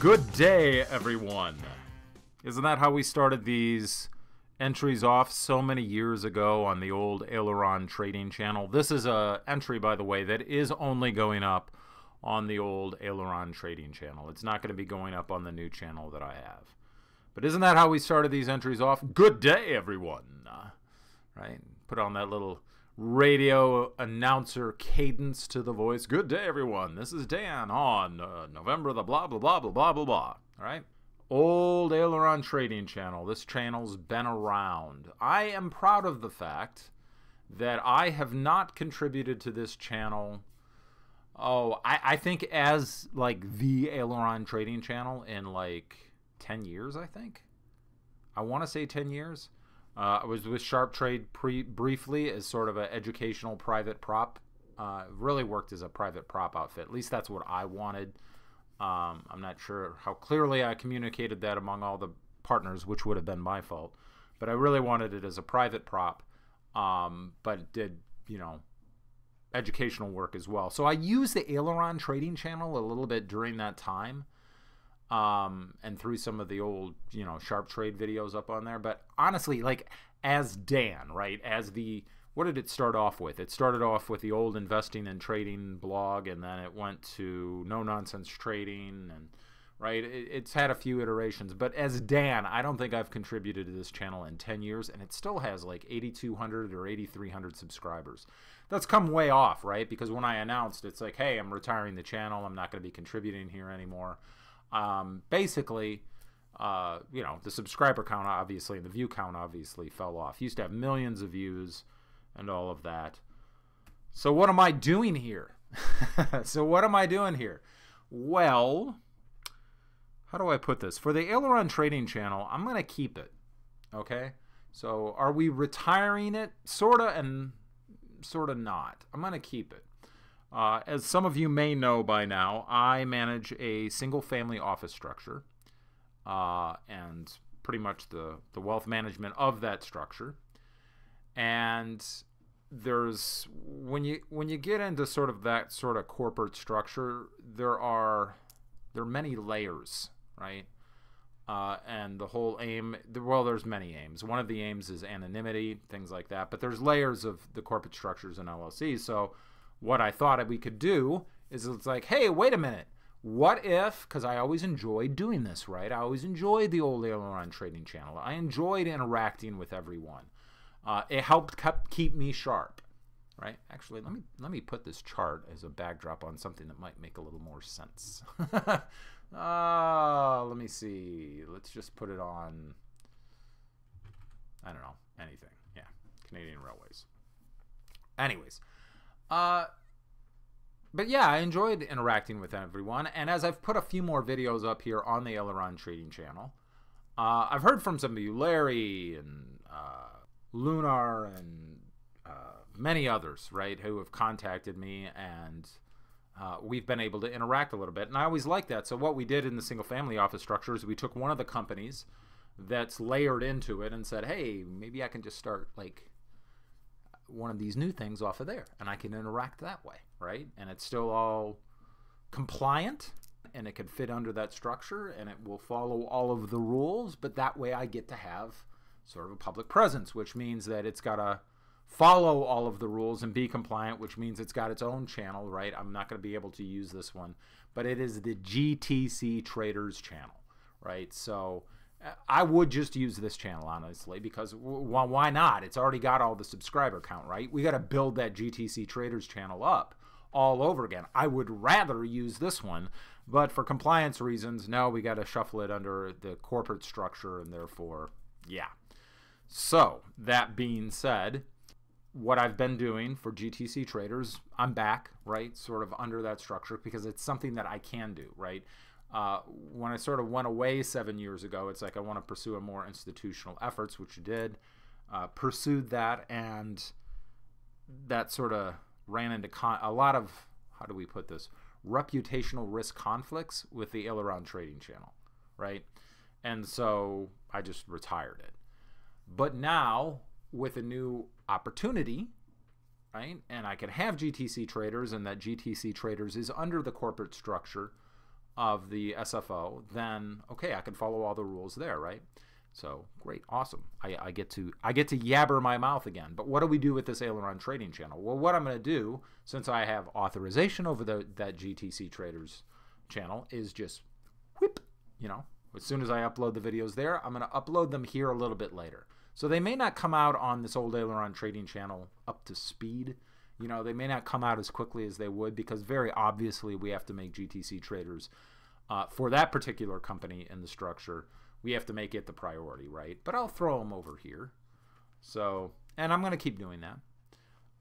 Good day, everyone. Isn't that how we started these entries off so many years ago on the old Aileron trading channel? This is a entry, by the way, that is only going up on the old Aileron trading channel. It's not going to be going up on the new channel that I have. But isn't that how we started these entries off? Good day, everyone. Right? Put on that little radio announcer cadence to the voice. Good day, everyone. This is Dan on uh, November the blah, blah, blah, blah, blah, blah, blah. All right? Old Aileron Trading Channel. This channel's been around. I am proud of the fact that I have not contributed to this channel. Oh, I, I think as like the Aileron Trading Channel in like 10 years, I think. I want to say 10 years. Uh, I was with Sharpe Trade pre- briefly as sort of an educational private prop. Uh, really worked as a private prop outfit. At least that's what I wanted. Um, I'm not sure how clearly I communicated that among all the partners, which would have been my fault. But I really wanted it as a private prop, um, but did, you know, educational work as well. So I used the Aileron Trading Channel a little bit during that time um, and threw some of the old, you know, Sharpe trade videos up on there. But honestly, like as Dan, right, as the what did it start off with? It started off with the old investing and trading blog, and then it went to no nonsense trading, and right, it, it's had a few iterations. But as Dan, I don't think I've contributed to this channel in 10 years, and it still has like 8,200 or 8,300 subscribers. That's come way off, right? Because when I announced, it's like, hey, I'm retiring the channel. I'm not going to be contributing here anymore um, basically, uh, you know, the subscriber count obviously and the view count obviously fell off. used to have millions of views and all of that. So what am I doing here? so what am I doing here? Well, how do I put this? For the Aileron Trading Channel, I'm going to keep it. Okay? So are we retiring it? Sorta and sorta not. I'm going to keep it. Uh, as some of you may know by now, I manage a single family office structure uh, and pretty much the, the wealth management of that structure. And there's when you when you get into sort of that sort of corporate structure, there are there are many layers, right? Uh, and the whole aim well there's many aims one of the aims is anonymity things like that but there's layers of the corporate structures in llcs so what I thought we could do is it's like, hey, wait a minute. What if, because I always enjoyed doing this, right? I always enjoyed the old Aileron Trading Channel. I enjoyed interacting with everyone. Uh, it helped keep me sharp, right? Actually, let me let me put this chart as a backdrop on something that might make a little more sense. uh, let me see. Let's just put it on. I don't know anything. Yeah, Canadian Railways. Anyways, uh, but yeah, I enjoyed interacting with everyone. And as I've put a few more videos up here on the Aileron Trading channel, uh, I've heard from some of you, Larry and uh, Lunar and uh, many others, right, who have contacted me and uh, we've been able to interact a little bit. And I always like that. So what we did in the single family office structure is we took one of the companies that's layered into it and said, hey, maybe I can just start like one of these new things off of there and I can interact that way, right? And it's still all compliant and it can fit under that structure and it will follow all of the rules, but that way I get to have sort of a public presence, which means that it's got to follow all of the rules and be compliant, which means it's got its own channel, right? I'm not going to be able to use this one, but it is the GTC Traders channel, right? So I would just use this channel honestly because well, why not? It's already got all the subscriber count, right? We got to build that GTC Traders channel up all over again. I would rather use this one, but for compliance reasons, no, we got to shuffle it under the corporate structure and therefore, yeah. So, that being said, what I've been doing for GTC traders, I'm back, right? Sort of under that structure because it's something that I can do, right? Uh, when I sort of went away seven years ago, it's like I want to pursue a more institutional efforts, which you did. Uh, pursued that, and that sort of ran into a lot of how do we put this reputational risk conflicts with the Aileron Trading Channel, right? And so I just retired it. But now with a new opportunity, right? And I can have GTC traders, and that GTC traders is under the corporate structure of the SFO, then okay, I can follow all the rules there, right? So great, awesome. I, I get to I get to yabber my mouth again. But what do we do with this Aileron trading channel? Well, what I'm going to do, since I have authorization over the that GTC Traders channel, is just whip, you know, as soon as I upload the videos there, I'm going to upload them here a little bit later. So they may not come out on this old Aileron trading channel up to speed. You know, they may not come out as quickly as they would because very obviously we have to make GTC traders uh, for that particular company in the structure we have to make it the priority, right? But I'll throw them over here. So, and I'm going to keep doing that.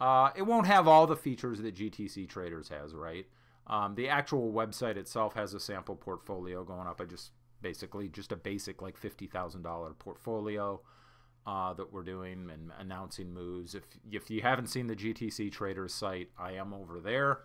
Uh, it won't have all the features that GTC Traders has, right? Um, the actual website itself has a sample portfolio going up. I just basically just a basic like fifty thousand dollar portfolio uh, that we're doing and announcing moves. If if you haven't seen the GTC Traders site, I am over there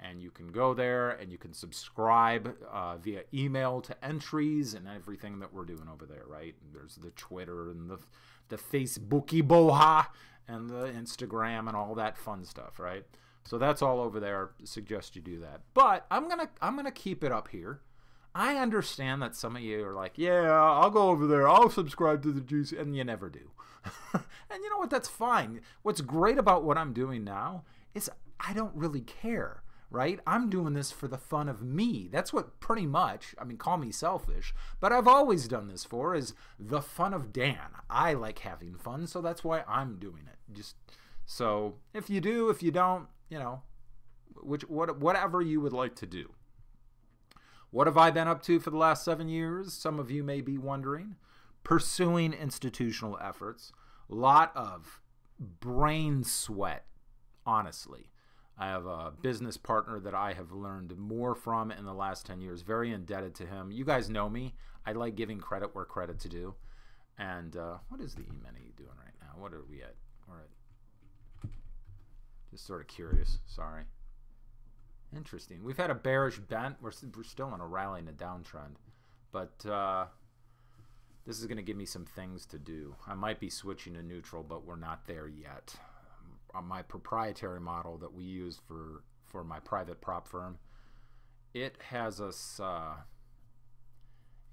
and you can go there and you can subscribe uh, via email to entries and everything that we're doing over there right? There's the twitter and the the facebooky boha and the instagram and all that fun stuff right? So that's all over there. Suggest you do that. But i'm gonna i'm gonna keep it up here i understand that some of you are like yeah i'll go over there i'll subscribe to the juice and you never do and you know what that's fine what's great about what i'm doing now is i don't really care right? I'm doing this for the fun of me. That's what pretty much, I mean, call me selfish, but I've always done this for is the fun of Dan. I like having fun, so that's why I'm doing it. Just so if you do, if you don't, you know, which what whatever you would like to do. What have I been up to for the last 7 years? Some of you may be wondering. Pursuing institutional efforts. a Lot of brain sweat, honestly I have a business partner that I have learned more from in the last 10 years. Very indebted to him. You guys know me. I like giving credit where credit's due. And uh, what is the E-mini doing right now? What are we at? All right. Just sort of curious. Sorry. Interesting. We've had a bearish bent. We're, we're still in a rally and a downtrend. But uh, this is going to give me some things to do. I might be switching to neutral, but we're not there yet on my proprietary model that we use for for my private prop firm, it has us. Uh,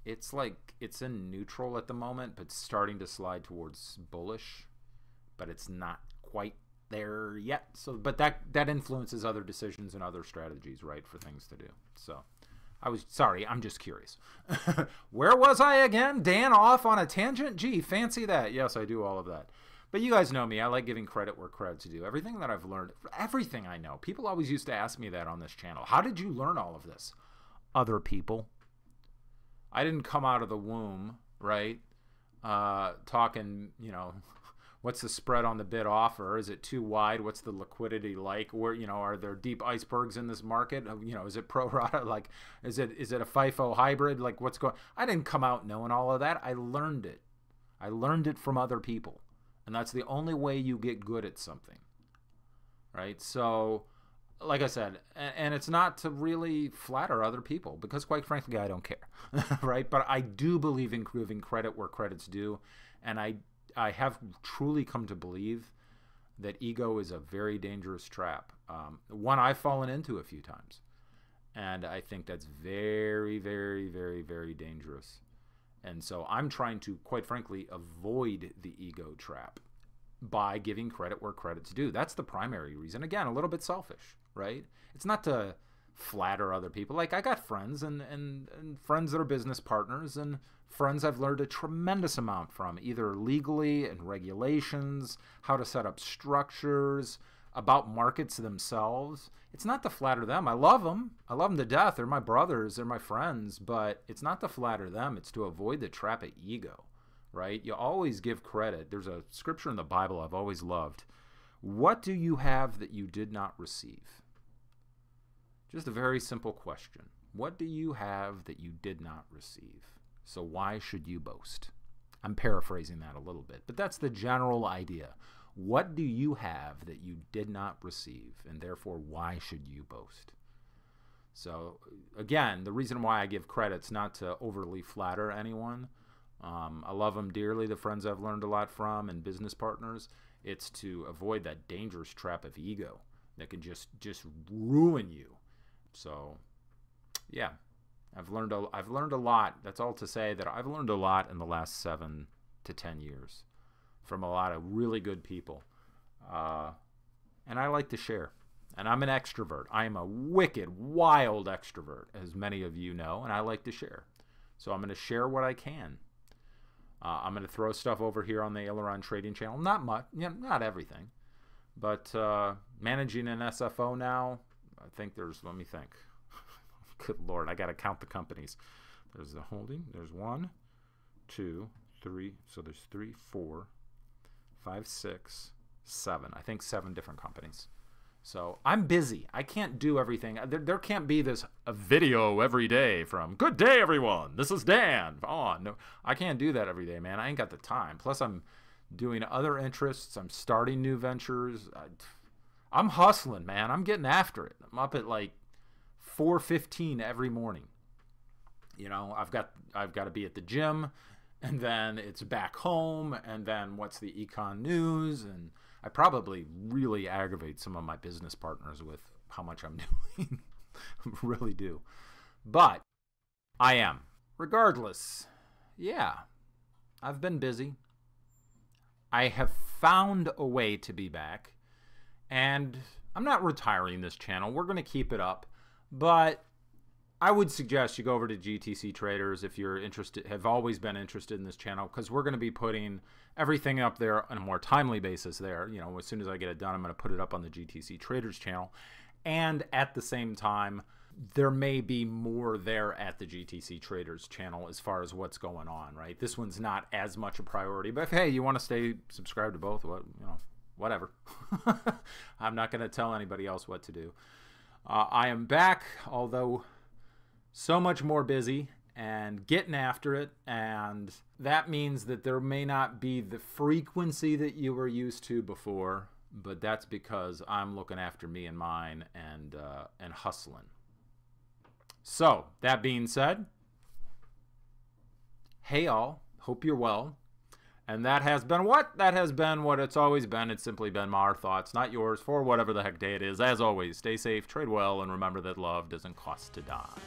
it's like it's in neutral at the moment, but starting to slide towards bullish, but it's not quite there yet. So, but that that influences other decisions and other strategies, right, for things to do. So, I was sorry, I'm just curious. Where was I again? Dan off on a tangent? Gee, fancy that. Yes, I do all of that. But you guys know me. I like giving credit where credit's due. Everything that I've learned, everything I know. People always used to ask me that on this channel. How did you learn all of this? Other people. I didn't come out of the womb, right? Uh, talking, you know, what's the spread on the bid offer? Is it too wide? What's the liquidity like? Where you know are there deep icebergs in this market? Uh, you know, is it pro rata? Like, is it is it a FIFO hybrid? Like, what's going? I didn't come out knowing all of that. I learned it. I learned it from other people. And that's the only way you get good at something. Right? So, like I said, and it's not to really flatter other people because, quite frankly, I don't care. right? But I do believe in giving credit where credit's due. And I, I have truly come to believe that ego is a very dangerous trap. Um, one I've fallen into a few times. And I think that's very, very, very, very dangerous. And so I'm trying to, quite frankly, avoid the ego trap by giving credit where credit's due. That's the primary reason. Again, a little bit selfish, right? It's not to flatter other people. Like I got friends and, and, and friends that are business partners and friends I've learned a tremendous amount from, either legally and regulations, how to set up structures, about markets themselves. It's not to flatter them. I love them. I love them to death. They're my brothers. They're my friends. But it's not to flatter them. It's to avoid the trap of ego, right? You always give credit. There's a scripture in the Bible I've always loved. What do you have that you did not receive? Just a very simple question. What do you have that you did not receive? So why should you boast? I'm paraphrasing that a little bit, but that's the general idea. What do you have that you did not receive, and therefore why should you boast? So, again, the reason why I give credit's not to overly flatter anyone. Um, I love them dearly, the friends I've learned a lot from, and business partners. It's to avoid that dangerous trap of ego that can just just ruin you. So, yeah, I've learned a, I've learned a lot. That's all to say that I've learned a lot in the last seven to ten years from a lot of really good people, uh, and I like to share. And I'm an extrovert. I am a wicked, wild extrovert, as many of you know, and I like to share. So I'm going to share what I can. Uh, I'm going to throw stuff over here on the Aileron Trading Channel. Not much, yeah, not everything, but uh, managing an SFO now. I think there's. Let me think. Good lord, I got to count the companies. There's the holding. There's one, two, three. So there's three, four, five, six, seven. I think seven different companies. So I'm busy. I can't do everything. Uh, there, there can't be this a video every day from "Good day, everyone. This is Dan." Oh no, I can't do that every day, man. I ain't got the time. Plus, I'm doing other interests. I'm starting new ventures. I, am hustling, man. I'm getting after it. I'm up at like 4:15 every morning. You know, I've got I've got to be at the gym, and then it's back home, and then what's the econ news and I probably really aggravate some of my business partners with how much I'm doing. really do. But I am. Regardless, yeah, I've been busy. I have found a way to be back. And I'm not retiring this channel. We're going to keep it up. But I would suggest you go over to GTC Traders if you're interested, have always been interested in this channel, because we're going to be putting everything up there on a more timely basis there. You know, as soon as I get it done, I'm going to put it up on the GTC Traders channel. And at the same time, there may be more there at the GTC Traders channel as far as what's going on, right? This one's not as much a priority, but hey, you want to stay subscribed to both, what, you know, whatever. I'm not going to tell anybody else what to do. Uh, I am back, although so much more busy and getting after it. And that means that there may not be the frequency that you were used to before, but that's because I'm looking after me and mine and, uh, and hustling. So, that being said, hey all, hope you're well. And that has been what? That has been what it's always been. It's simply been our thoughts, not yours, for whatever the heck day it is. As always, stay safe, trade well, and remember that love doesn't cost to die.